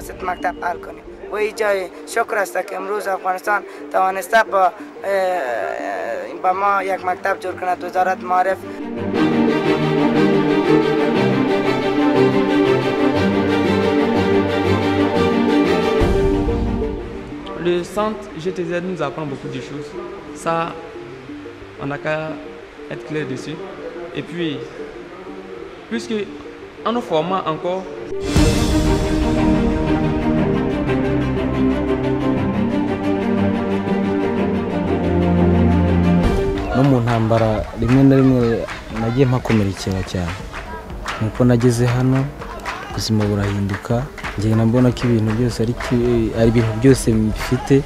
واسط مکتب حل کنیم و این جای شکر است که امروز افغانستان توانسته با با ما یک مکتب جور کند وزارت معارف Le centre GTZ nous apprend beaucoup de choses. Ça, on n'a qu'à être clair dessus. Et puis, puisque en nous formant encore, no mu ntambara rimwe na rimwe nagiye mpakomerekera cyane. Nuko nageze hano ubuzima burahinduka ngenda mbona ko ibintu byose ari ibintu byose bifite